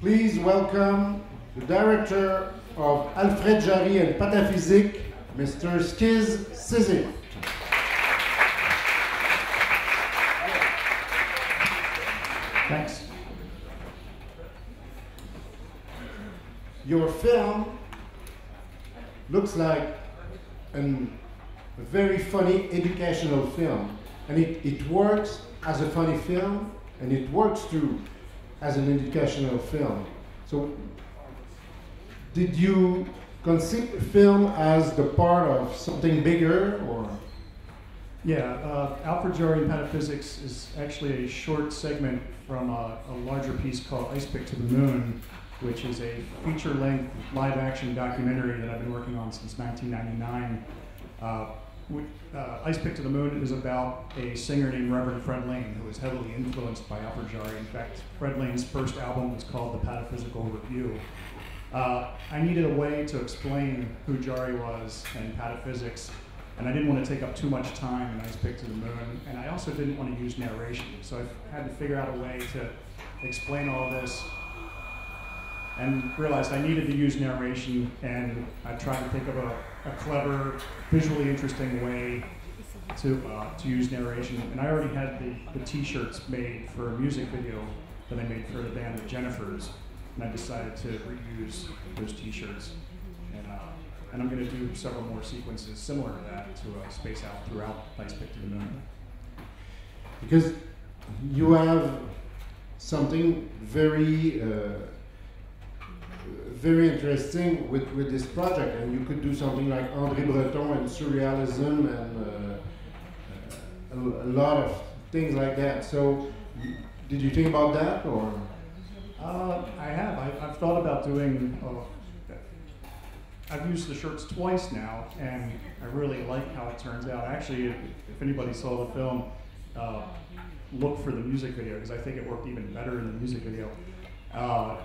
please welcome the director of Alfred Jarry and Pataphysique, Mr. Skizz Cyzyk. Thanks. Your film looks like an, a very funny educational film, and it, it works as a funny film, and it works too as an educational film. So, did you conceive film as the part of something bigger, or? Yeah, uh, Alfred Jarry and Pataphysics is actually a short segment from a, a larger piece called Ice Pick to the Moon, which is a feature length live action documentary that I've been working on since 1999. Uh, uh, Ice Pick to the Moon is about a singer named Reverend Fred Lane, who was heavily influenced by Alfred Jarry. In fact, Fred Lane's first album was called The Pataphysical Review. Uh, I needed a way to explain who Jarry was and pataphysics, and I didn't want to take up too much time in Ice Pick to the Moon, and I also didn't want to use narration. So I had to figure out a way to explain all this and realized I needed to use narration, and I tried to think of a, a clever, visually interesting way to, uh, to use narration. And I already had the, the t-shirts made for a music video that I made for the band The Jennifers, and I decided to reuse those t-shirts. And, uh, and I'm going to do several more sequences similar to that to uh, space out throughout Ice Pick to the Moon. Because you have something very uh, very interesting with, with this project, and you could do something like André Breton and surrealism and uh, a, a, lot of things like that. So, did you think about that, or? Uh, I have. I, have thought about doing. Uh, I've used the shirts twice now, and I really like how it turns out. Actually, if, if anybody saw the film, uh, look for the music video because I think it worked even better in the music video. Uh,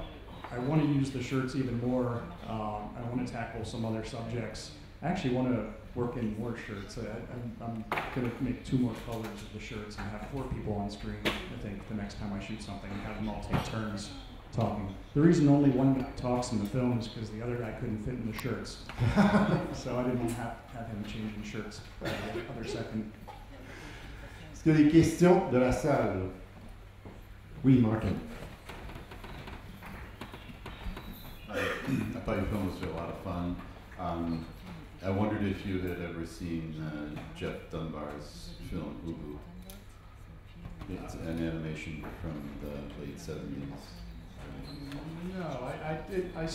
I want to use the shirts even more. Um, I want to tackle some other subjects. I actually want to work in more shirts. I, am going to make two more colors of the shirts and have four people on screen, I think, the next time I shoot something and have them all take turns talking. The reason only one guy talks in the film is because the other guy couldn't fit in the shirts. so I didn't want to have, have him changing shirts every other second. Est-ce qu'il y a des questions de la salle? Oui, Martin. I, I thought your film was a lot of fun. Um, I wondered if you had ever seen uh, Geoff Dunbar's film Ubu. It's an animation from the late seventies. No, I, I did. I,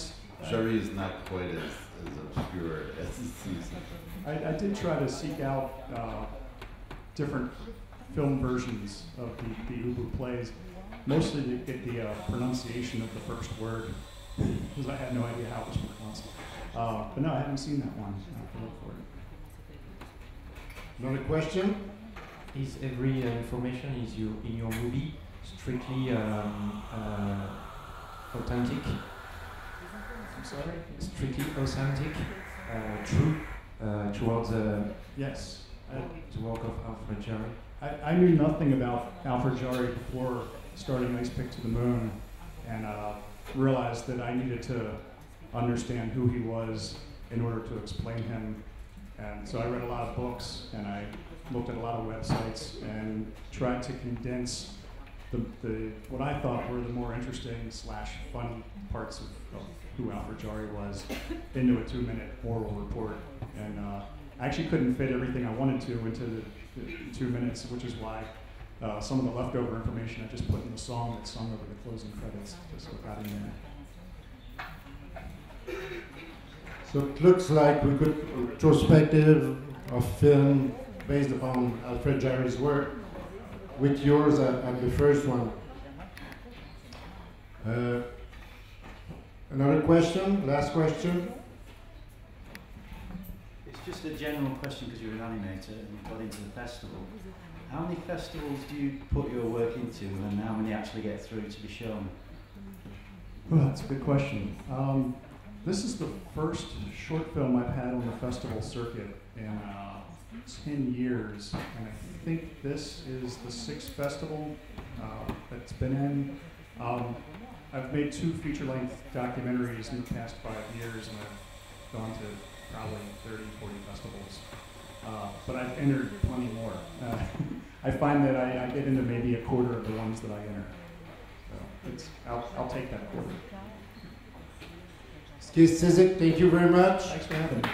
Jarry is not quite as, as obscure as it seems. I, I did try to seek out uh, different film versions of the, the Ubu plays, mostly to get the uh, pronunciation of the first word because I had no idea how much it was pronounced. Uh, but no, I haven't seen that one. I have to look for it. Another question? Is every uh, information is you in your movie strictly um, uh, authentic? I'm sorry. Strictly authentic, uh, true uh, towards the yes the work of Alfred Jarry. I, I knew nothing about Alfred Jarry before starting Ice Pick to the Moon, and uh, realized that I needed to understand who he was in order to explain him. And so I read a lot of books and I looked at a lot of websites and tried to condense the, the what I thought were the more interesting slash funny parts of, of who Alfred Jarry was into a two minute oral report. And uh, I actually couldn't fit everything I wanted to into the, the two minutes, which is why uh, some of the leftover information I just put in the song that's sung over the closing credits, just so got in there. So it looks like we could retrospective of film based upon Alfred Jarry's work, with yours at, at the first one. Uh, another question, last question. It's just a general question because you're an animator and you got into the festival. How many festivals do you put your work into, and how many actually get through to be shown? Well, that's a good question. Um, this is the first short film I've had on the festival circuit in uh, 10 years, and I think this is the sixth festival uh, that's been in. Um, I've made two feature-length documentaries in the past five years, and I've gone to probably 30, 40 festivals. Uh, but I've entered plenty more. Uh, I find that I, I get into maybe a quarter of the ones that I enter. So it's, I'll, I'll take that quarter. Skizz Cyzyk, thank you very much. Thanks for having me.